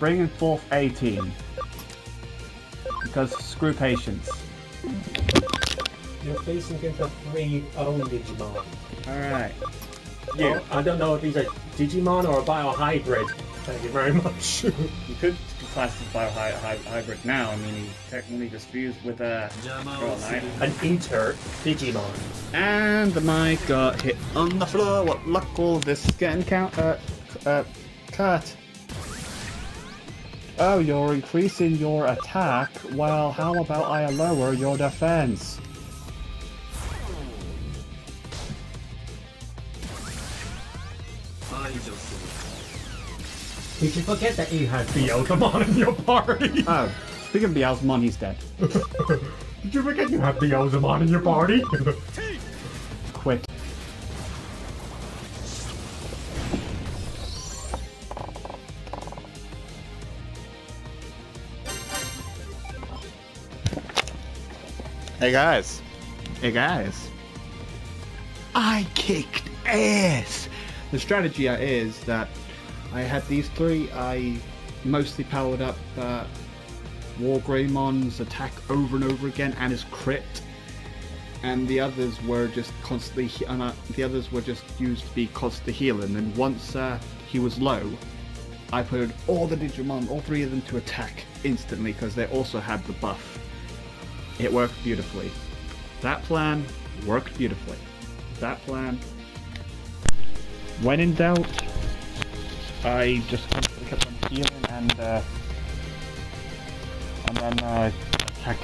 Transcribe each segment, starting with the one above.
bringing forth 18. Because screw patience. You're facing against a three own Digimon. Alright. You. I don't know if he's a Digimon or a biohybrid. Thank you very much. You could classify this bio hy- hy- hybrid now. I mean, he technically just fused with a An inter Digimon. And the mic got hit on the floor. What luck all this getting count uh, uh cut. Oh, you're increasing your attack. Well, how about I lower your defense? Did you forget that you had Beelzemon in your party? Oh, speaking of Beelzemon, he's dead. Did you forget you have Beelzemon in your party? Quit. Hey guys. Hey guys. I kicked ass. The strategy is that I had these three. I mostly powered up uh, War Greymon's attack over and over again and his crit and the others were just constantly he- and, uh, the others were just used to be constantly healing and then once uh, he was low I put all the Digimon all three of them to attack instantly because they also had the buff it worked beautifully that plan worked beautifully that plan when in doubt I just kept on healing and uh, and then uh,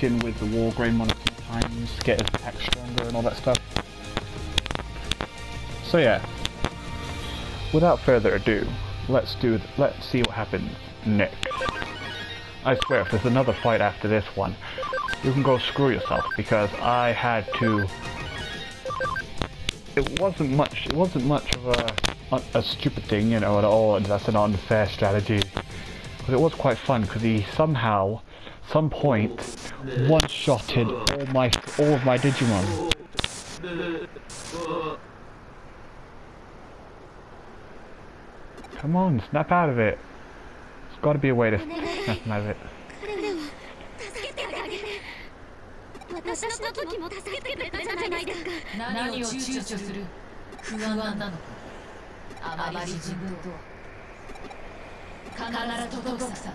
in with the War Greymon a few times, get his attack stronger and all that stuff. So yeah, without further ado, let's do. Let's see what happens next. I swear, if there's another fight after this one, you can go screw yourself because I had to. It wasn't much. It wasn't much of a a stupid thing, you know, at all. And that's an unfair strategy. But it was quite fun because he somehow, some point, one-shotted all my all of my Digimon. Come on, snap out of it. There's got to be a way to snap out of it. 私の時も助けてくれたじゃないですか何を躊躇する不安なのかあまり自分と必ず届くさ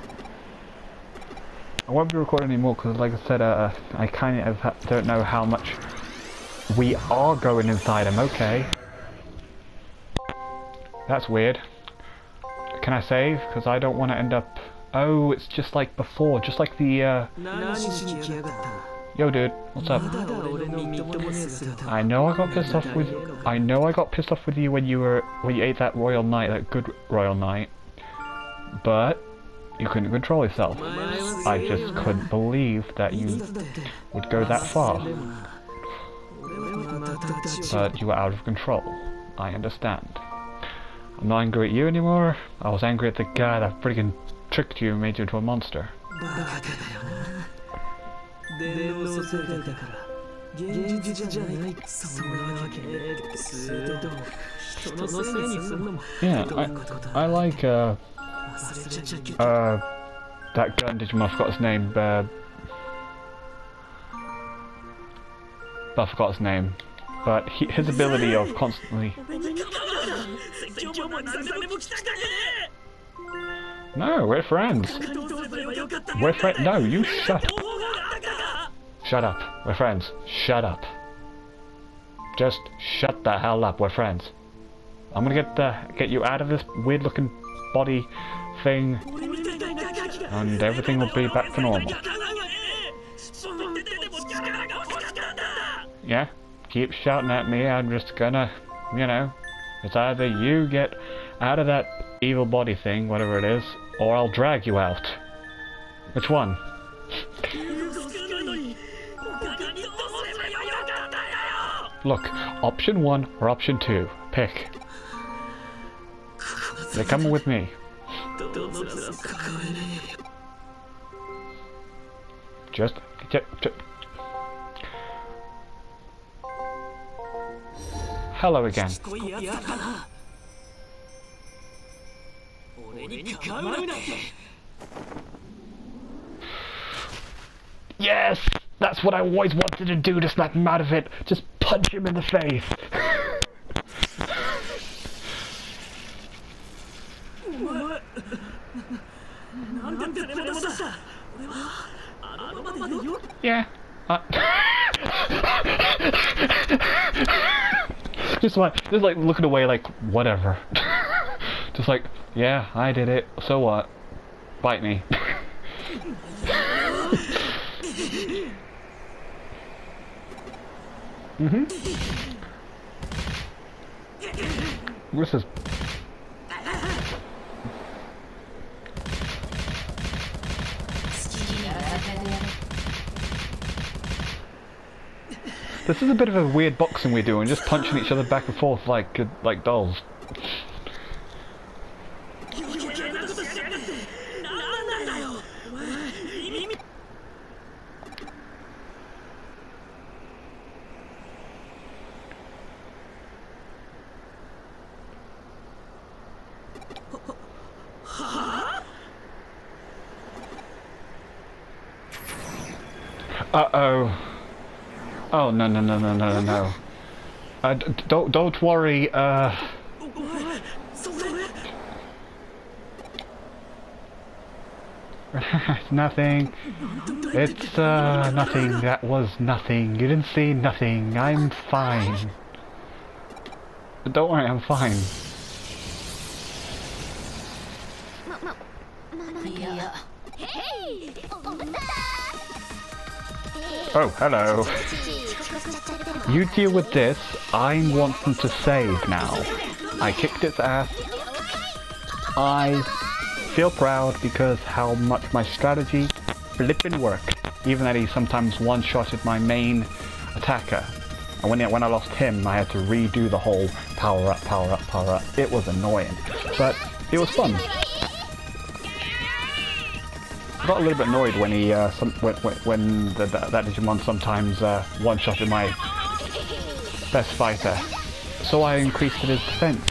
I won't be recording anymore because, like I said, uh, I kind of ha- don't know how much we are going inside him. Okay. That's weird. Can I save? Because I don't want to end up... Oh, it's just like before. Just like the, uh... Yo dude, what's up? I know I got pissed off with I know I got pissed off with you when you were when you ate that royal knight, that good royal knight. But you couldn't control yourself. I just couldn't believe that you would go that far. But you were out of control. I understand. I'm not angry at you anymore. I was angry at the guy that frigging tricked you and made you into a monster. バカだよな電脳世界だから現実じゃないそんなわけねえけど人のせいにすんのも Yeah, どういうことだ I like uh 忘れちゃいけ uh that gun Digimon. I forgot his name. Uh, but I forgot his name. But he, his ability of constantly. No, we're friends. We're friends. No, you shut up. Shut up. We're friends. Shut up. Just shut the hell up. We're friends. I'm gonna get the get you out of this weird looking body thing, and everything will be back to normal. Yeah? Keep shouting at me. I'm just gonna, you know, it's either you get out of that evil body thing, whatever it is, or I'll drag you out. Which one? Look, option one or option two. Pick. They're coming with me. Just, just, just. Hello again. Yes! That's what I always wanted to do to snap him out of it. Just punch him in the face. yeah. just like, just like looking away, like whatever. just like, yeah, I did it. So what? Bite me. Mm-hmm. This is... This is a bit of a weird boxing we're doing, just punching each other back and forth like like dolls. no, no, no, no, no, no. Uh, don't, don't worry, uh... nothing. It's, uh, nothing. That was nothing. You didn't see nothing. I'm fine. But don't worry, I'm fine. Oh, hello. You deal with this. I'm wanting to save now. I kicked its ass. I feel proud because how much my strategy flipping worked. Even that he sometimes one-shotted my main attacker. And when, when I lost him, I had to redo the whole power up, power up, power up. It was annoying. But it was fun. I got a little bit annoyed when he, uh, some, when, when, the, the, that Digimon sometimes uh, one-shotted my best fighter. So I increased his defense.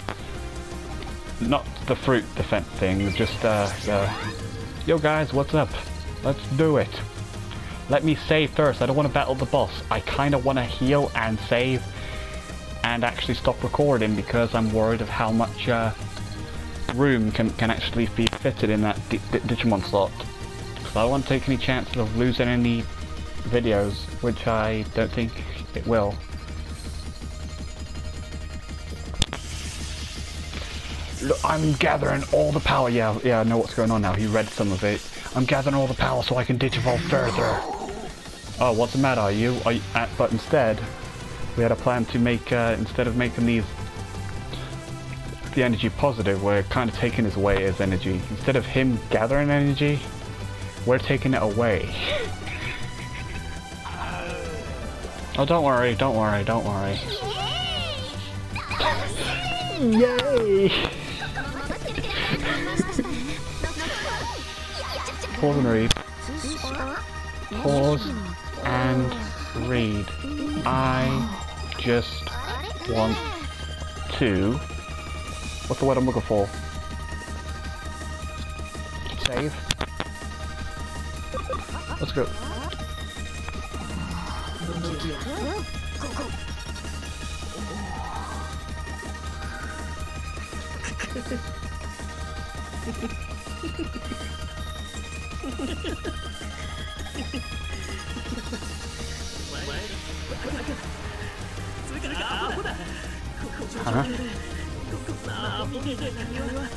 Not the fruit defense thing, just uh, uh, yo guys, what's up? Let's do it. Let me save first. I don't want to battle the boss. I kind of want to heal and save and actually stop recording because I'm worried of how much uh, room can, can actually be fitted in that D D Digimon slot. So I don't want to take any chances of losing any videos, which I don't think it will. Look, I'm gathering all the power. Yeah, yeah, I know what's going on now. He read some of it. I'm gathering all the power so I can digivolve further. Oh, what's the matter? Are you? Are you uh, but instead, we had a plan to make, uh, instead of making these the energy positive, we're kind of taking his away as energy. Instead of him gathering energy, we're taking it away. oh, don't worry, don't worry, don't worry. Yay! Pause and read. Pause and read. I just want to. What's the word I'm looking for? Save. Let's go.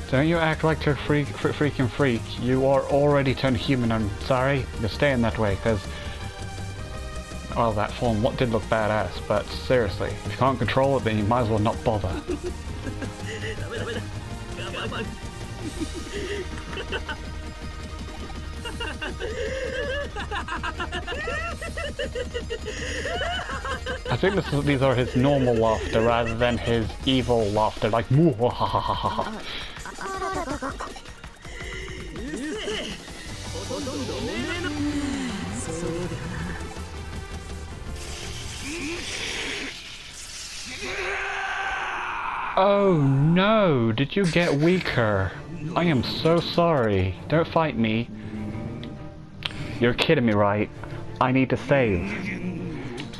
Don't you act like you're freak, fr freaking freak. You are already turned human. I'm sorry. You're staying that way because, well, that form what did look badass. But seriously, if you can't control it, then you might as well not bother. I think this is, these are his normal laughter rather than his evil laughter, like. Oh no, did you get weaker? I am so sorry. Don't fight me. You're kidding me, right? I need to save.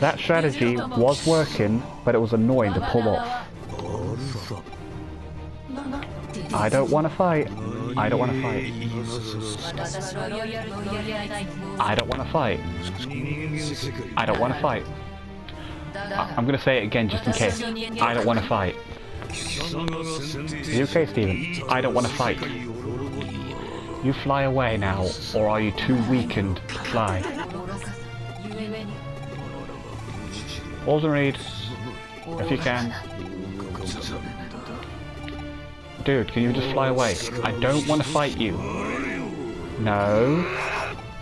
That strategy was working, but it was annoying to pull off. I don't want to fight. I don't want to fight. I don't want to fight. I don't want to fight. I am going to say it again just in case. I don't want to fight. You okay, Steven? I don't want to fight. You fly away now, or are you too weakened to fly? Reed, if you can. Dude, can you just fly away? I don't want to fight you. No.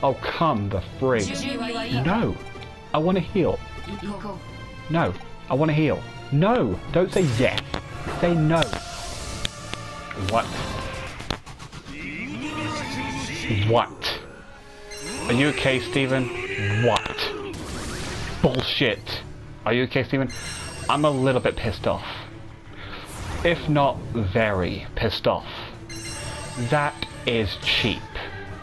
Oh, come the frig. No. I want to heal. No. I want to heal. No. Don't say yes. Say no. What? What? Are you okay, Steven? What? Bullshit. Are you okay, Steven? I'm a little bit pissed off. If not very pissed off. That is cheap.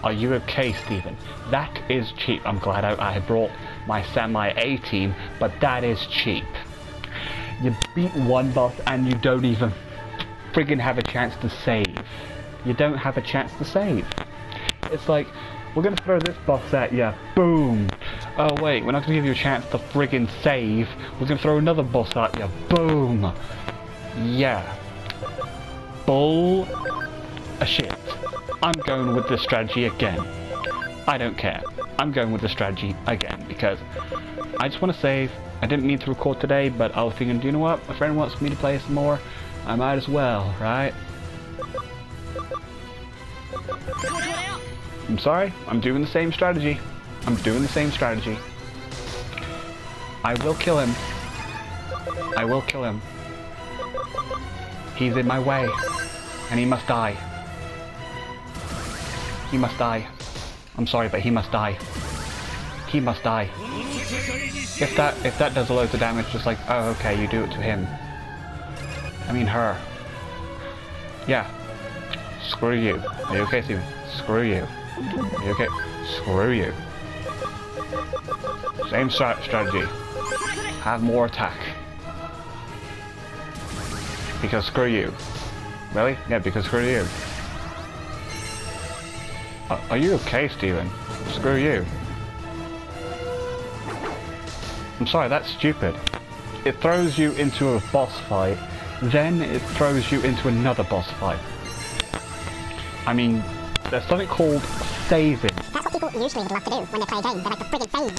Are you okay, Stephen? That is cheap. I'm glad I, I brought my semi A team, but that is cheap. You beat one boss and you don't even friggin' have a chance to save. You don't have a chance to save. It's like, we're gonna throw this boss at you. Boom. Oh wait, we're not gonna give you a chance to friggin' save. We're gonna throw another boss at you. Boom. Yeah. Bull a shit. I'm going with this strategy again. I don't care. I'm going with the strategy again because I just want to save. I didn't need to record today, but I was thinking, do you know what? My friend wants me to play some more. I might as well, right? I'm sorry. I'm doing the same strategy. I'm doing the same strategy. I will kill him. I will kill him. He's in my way. And he must die. He must die. I'm sorry, but he must die. He must die. If that if that does loads of damage, just like, oh okay, you do it to him. I mean her. Yeah. Screw you. Are you okay, Steven? Screw you. Are you okay? Screw you. Same stra- strategy. Have more attack. Because screw you. Really? Yeah, because screw you. Are- Are you okay, Steven? Screw you. I'm sorry, that's stupid. It throws you into a boss fight, then it throws you into another boss fight. I mean, there's something called saving. People usually would love to do when they play a game. They like to friggin' fade.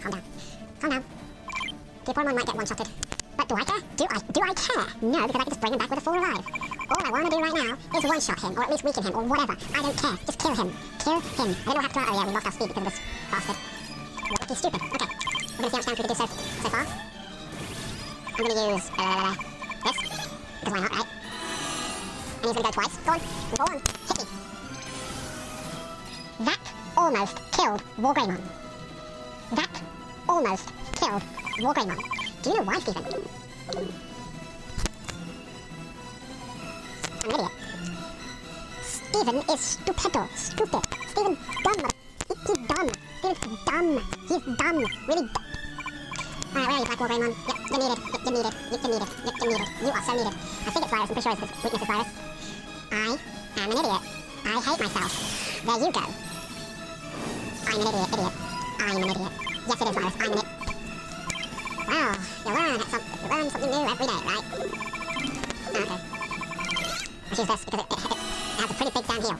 Calm down. Calm down. The Pokemon might get one-shotted. But do I care? Do I do I care? No, because I can just bring him back with a full revive. All I want to do right now is one-shot him, or at least weaken him, or whatever. I don't care. Just kill him. Kill him. I don't know to out. Oh yeah, we lost our speed because of this bastard. He's stupid. Okay. We're gonna see how much damage we can do so, so far. I'm gonna use uh, this. Because why not, right? And he's gonna go twice. Go on. Go on. Almost killed Wargreymon. That almost killed Wargreymon. Do you know why, Stephen? I'm an idiot. Stephen is stupendo. Stupid. Stephen dumb. He's dumb. Stephen's dumb. He's dumb. Really dumb. Alright, where are you, Black Wargreymon? Yep, you're needed. Yep, you're needed. Yep, you're needed. Yep, you're needed. You are so needed. I think it's virus. I'm pretty sure it's weakness is virus. I am an idiot. I hate myself. There you go. I'm an idiot, idiot. I'm an idiot. Yes, it is virus. I'm an idiot. Wow, you learn, some, you learn something new every day, right? Okay. Let's use this because it, it, it, has a pretty big downhill.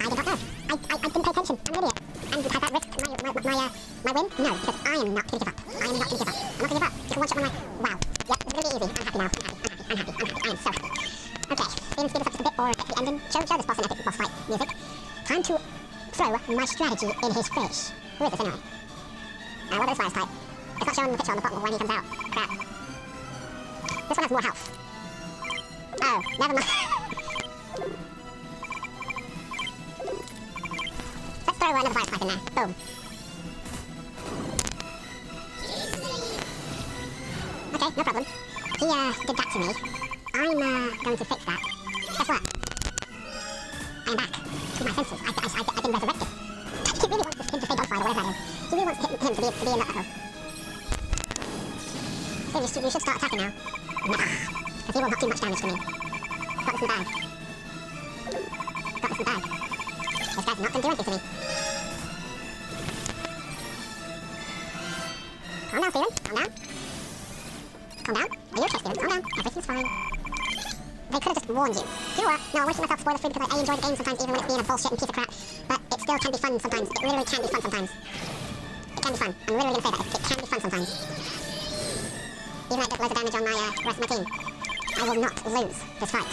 I did not know. I, I, I didn't pay attention. I'm an idiot. And has that risked my, my, my, uh, my win? No, because I am not going to give up. I am not going to give up. I'm not going to give up. Just one shot one life. Wow. Yep, is going to be easy. I'm happy now. I'm happy. I'm happy. I'm happy. I'm happy. I am so happy. Okay, speed us up a bit or get to the ending. Show, show this boss an epic boss fight music. My strategy in his face. Who is this anyway? Uh, what is virus type? It's not showing the picture on the bottom when he comes out. Crap. This one has more health. Oh, never mind. Let's throw another virus type in there. Boom. Okay, no problem. He uh, did that to me. I'm uh, going to fix that. Really him, to be to be in that. Uh-oh. So you should, you should start attacking now. Nah, because he will not do much damage to me. Got this in the bag. Got this in the bag. This guy's not going to do anything to me. Calm down, Steven. Calm down. Calm down. Are you okay, Steven? Calm down. Everything's fine. They could have just warned you. Do you know what? No, I'm wasting myself spoiler free because I, I enjoy the game sometimes even when it's being a bullshit and piece of crap. But it still can be fun sometimes. It literally can be fun sometimes. It can be fun. I'm literally to say that. It, can be fun sometimes. Even though it does loads of damage on my uh, rest of my team. I will not lose this fight.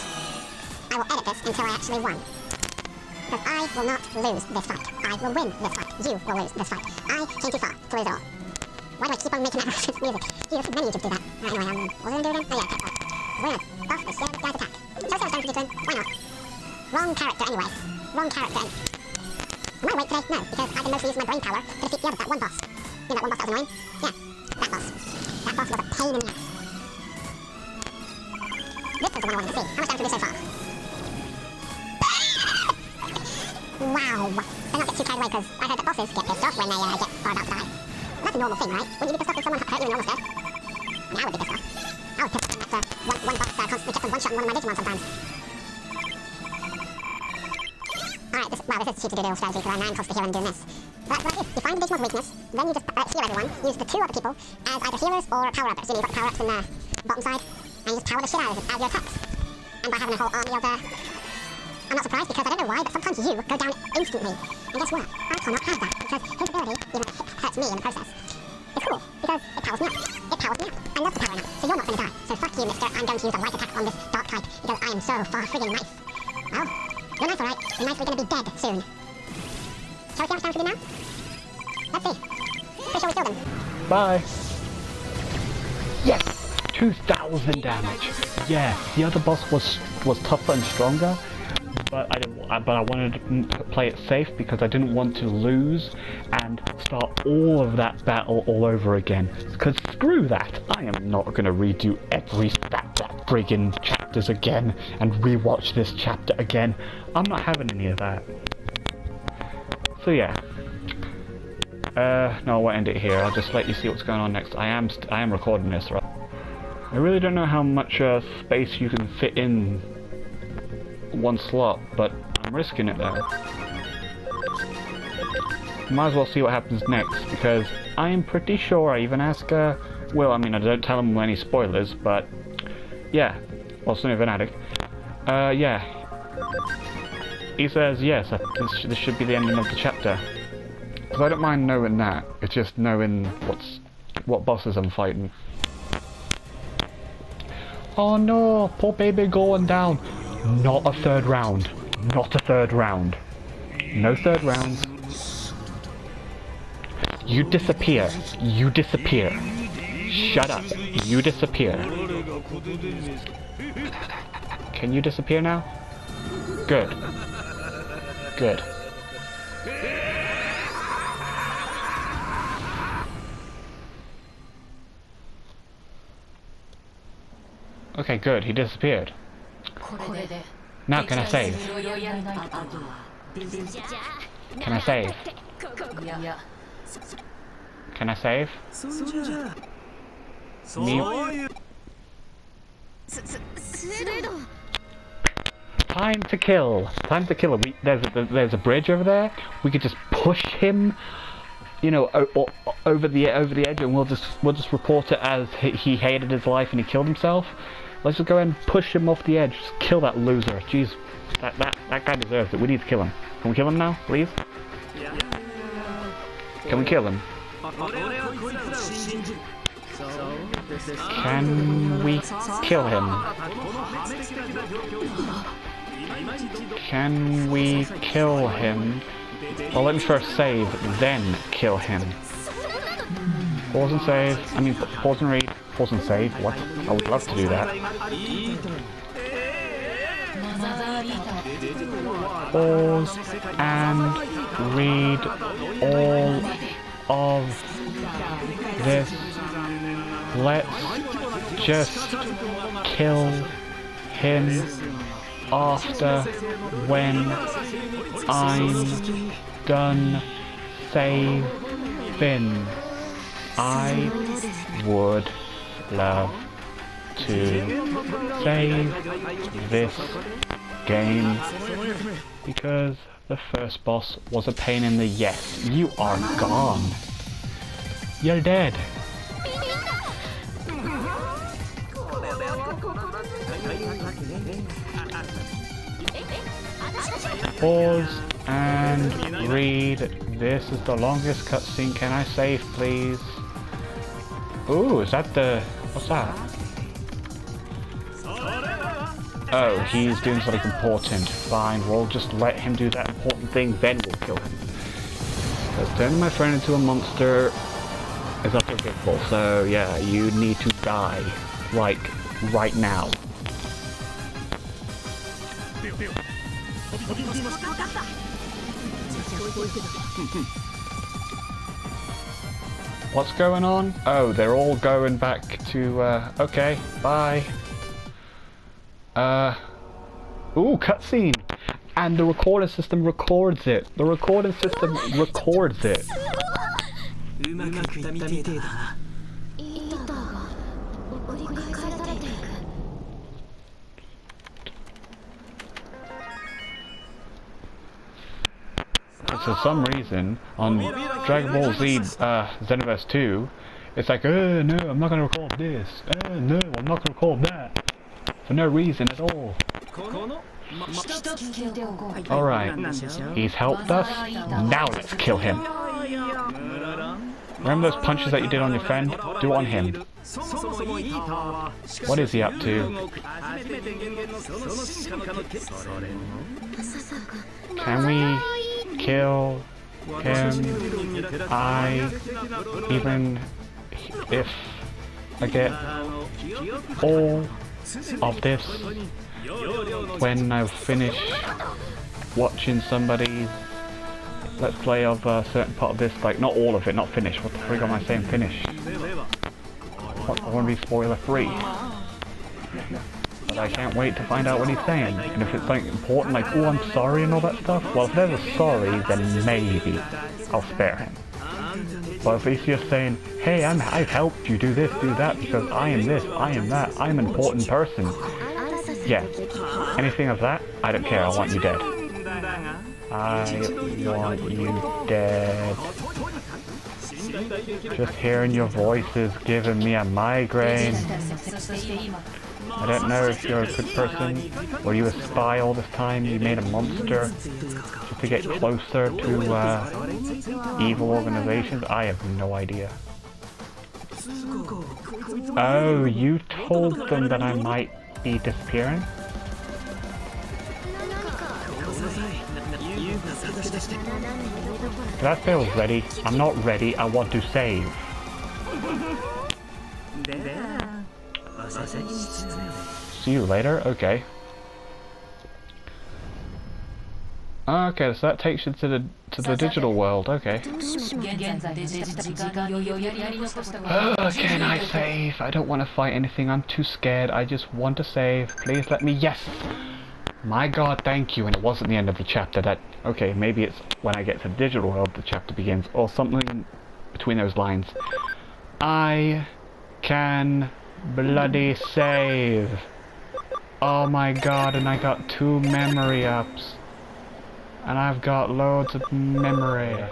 I will edit this until I actually won. Because I will not lose this fight. I will win this fight. You will lose this fight. I came too far to lose it all. Why do I keep on making that reference music? Jesus, many YouTube do that. Right, anyway, um, what was I to do again? Oh yeah. We're gonna buff the shit guy's attack. So I to do Why not? Wrong character anyway. Wrong character. Am I awake today? No, because I've been mostly using my brain power to defeat the other, that one boss. You know that one boss that was annoying? Yeah, that boss. That boss was a pain in the ass. This was the one I wanted to see. How much damage did we do so far? wow. Let's not get too carried away because I heard that bosses get pissed off when they uh, get are about die. That's a normal thing, right? Wouldn't you be pissed off if someone hurt you and you're almost dead? Yeah, I would be pissed off. I would piss off when uh, one, one boss uh, constantly kept on one-shotting one of my Digimon sometimes. Alright, this, wow, this is cheap to do strategy because I am constantly here and doing this. What it is. You find the Digimon's weakness, then you just uh, heal everyone, use the two other people as either healers or power-uppers. You know, you've got power-ups in the bottom side, and you just power the shit out of, out of your attacks. And by having a whole army of, uh, I'm not surprised because I don't know why, but sometimes you go down instantly. And guess what? I cannot have that because his ability, even hurts me in the process, it's cool because it powers me up. It powers me up. I love the power up, So you're not to die. So fuck you, mister. I'm going to use a light attack on this dark type because I am so far friggin' nice. Well, you're nice, alright. Nicely going to be dead soon. Shall we see how much damage we now? Let's see. Pretty sure we killed him. Bye. Yes, 2,000 damage. Yeah, the other boss was was tougher and stronger, but I didn't. But I wanted to play it safe because I didn't want to lose and start all of that battle all over again. Because screw that, I am not to redo every that, that friggin' chapters again and rewatch this chapter again. I'm not having any of that. So yeah. Uh, no, I won't end it here. I'll just let you see what's going on next. I am I am recording this, right? I really don't know how much uh, space you can fit in one slot, but I'm risking it though. Might as well see what happens next, because I am pretty sure I even ask, uh, well, I mean, I don't tell him any spoilers, but yeah, well, Son of an Addict. Uh, yeah. He says, yes, this, this should be the ending of the chapter. Because I don't mind knowing that, it's just knowing what's what bosses I'm fighting. Oh no, poor baby going down. Not a third round. Not a third round. No third rounds. You disappear. You disappear. Shut up. You disappear. Can you disappear now? Good. Good. Okay, good. He disappeared. Now can I save? Can I save? Can I save? Me? Time to kill. Time to kill. We, there's a, there's a bridge over there. We could just push him, you know, over the over the edge, and we'll just we'll just report it as he he hated his life and he killed himself. Let's just go and push him off the edge. Just kill that loser. Jeez, that, that, that guy deserves it. We need to kill him. Can we kill him now, please? Yeah. Can we kill him? Can we kill him? Can we kill him? Well, let me first save, then kill him. Pause and save. I mean, pause and read. Pause and save. What? I would love to do that. Pause and read all of this. Let's just kill him after when I'm done saving. I would love to save this game because the first boss was a pain in the yes. You are gone. You're dead. Pause and read. This is the longest cutscene. Can I save, please? Ooh, is that the... What's that? Oh, he's doing something important. Fine, we'll just let him do that important thing, then we'll kill him. Because turning my friend into a monster is unforgivable, so yeah, you need to die. Like, right now. What's going on? Oh, they're all going back to, uh, okay, bye. Uh, ooh, cutscene! And the recording system records it. The recording system records it. for some reason, on Dragon Ball Z uh, Xenoverse 2, it's like, oh no, I'm not gonna record this, oh no, I'm not gonna record that, for no reason at all. Alright, he's helped us, now let's kill him. Remember those punches that you did on your friend? Do it on him. What is he up to? Can we kill him? I, even if I get all of this when I finish watching somebody's let's play of a certain part of this, like not all of it, not finished. What the frig am I saying finish? I want to be spoiler free. I can't wait to find out what he's saying. And if it's something important, like, oh, I'm sorry and all that stuff, well, if there's a sorry, then maybe I'll spare him. But if he's just saying, hey, I'm, I've helped you do this, do that, because I am this, I am that, I'm an important person. Yeah, anything of that, I don't care, I want you dead. I want you dead. Just hearing your voice is giving me a migraine. I don't know if you're a good person. Were you a spy all this time? You made a monster just to get closer to uh, evil organizations? I have no idea. Oh, you told them that I might be disappearing? Did I ready? I'm not ready, I want to save. See you later? Okay. Okay, so that takes you to the to the digital world. Okay. Oh, can I save? I don't want to fight anything. I'm too scared. I just want to save. Please let me. Yes. My God, thank you. And it wasn't the end of the chapter. That okay? Maybe it's when I get to the digital world the chapter begins, or something between those lines. I can bloody save. Oh my God! And I got two memory ups. And I've got loads of memory.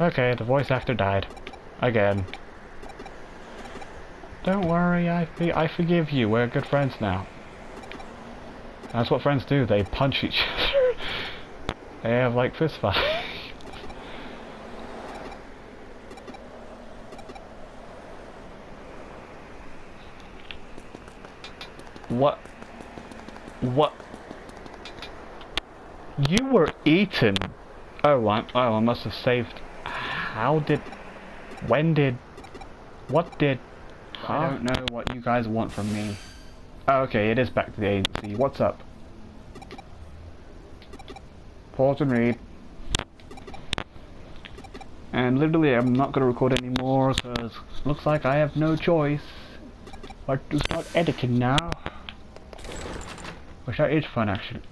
Okay, the voice actor died. Again. Don't worry, I, I forgive you. We're good friends now. That's what friends do. They punch each other. they have like fist What? What? You were eaten. Oh, I, oh, I must have saved. How did? When did? What did? I don't know what you guys want from me. Oh, okay, it is back to the agency. What's up? Pause and read. And literally, I'm not going to record anymore because looks like I have no choice but to start editing now. Which that is fun actually.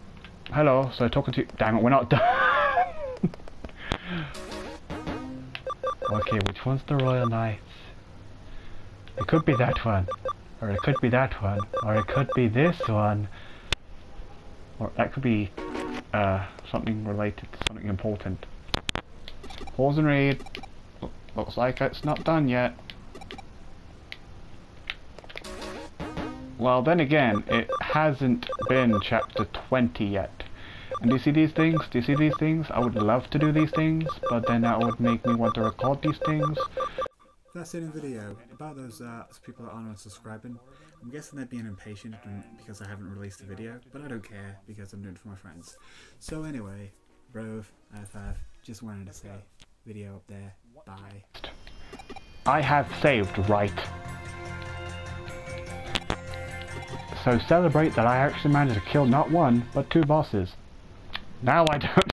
Hello, so talking to you. damn it, we're not done. okay, which one's the Royal Knights? It could be that one. Or it could be that one. Or it could be this one. Or that could be uh, something related to something important. Pause and read. Lo- Looks like it's not done yet. Well, then again, it hasn't been chapter 20 yet. And do you see these things? Do you see these things? I would love to do these things, but then that would make me want to record these things. That's it in the video. About those uh, people that aren't unsubscribing, I'm guessing they're being impatient because I haven't released a video, but I don't care because I'm doing it for my friends. So anyway, Rove, FF, just wanted to say, video up there, bye. I have saved right. So celebrate that I actually managed to kill not one, but two bosses. Now I don't